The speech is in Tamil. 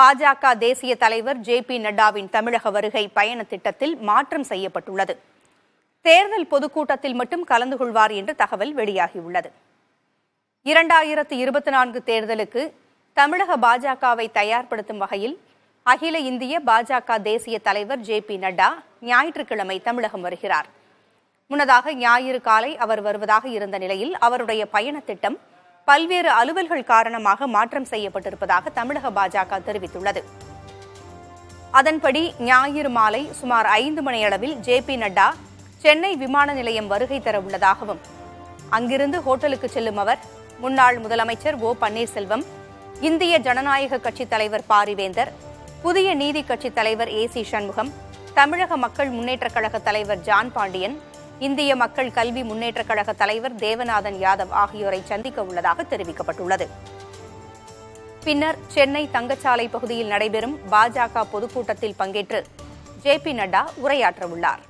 பாஜக தேசிய தலைவர் ஜே பி நட்டாவின் தமிழக வருகை பயண திட்டத்தில் மாற்றம் செய்யப்பட்டுள்ளது. தேர்தல் பொதுக்கூட்டத்தில் மட்டும் கலந்து கொள்வார் என்று தகவல் வெளியாகியுள்ளது. இரண்டாயிரத்து இருபத்தி நான்கு தேர்தலுக்கு தமிழக பாஜகவை தயார்படுத்தும் வகையில் அகில இந்திய பாஜக தேசிய தலைவர் ஜே பி நட்டா ஞாயிற்றுக்கிழமை தமிழகம் வருகிறார். முன்னதாக ஞாயிறு காலை அவர் வருவதாக இருந்த நிலையில் அவருடைய பயண திட்டம் பல்வேறு அலுவல்கள் காரணமாக மாற்றம் செய்யப்பட்டிருப்பதாக தமிழக பாஜக தெரிவித்துள்ளது. அதன்படி ஞாயிறு மாலை சுமார் ஐந்து மணியளவில் ஜே பி நட்டா சென்னை விமான நிலையம் வருகை தர உள்ளதாகவும் அங்கிருந்து ஹோட்டலுக்கு செல்லும் அவர் முன்னாள் முதலமைச்சர் ஓ பன்னீர்செல்வம் இந்திய ஜனநாயக கட்சித் தலைவர் பாரிவேந்தர் புதிய நீதி கட்சித் தலைவர் ஏ சி சண்முகம் தமிழக மக்கள் முன்னேற்றக் கழக தலைவர் ஜான் பாண்டியன் இந்திய மக்கள் கல்வி முன்னேற்றக் கழக தலைவர் தேவநாதன் யாதவ் ஆகியோரை சந்திக்க உள்ளதாக தெரிவிக்கப்பட்டுள்ளது. பின்னர் சென்னை தங்கச்சாலை பகுதியில் நடைபெறும் பாஜக பொதுக்கூட்டத்தில் பங்கேற்று ஜே பி நட்டா உரையாற்ற உள்ளார்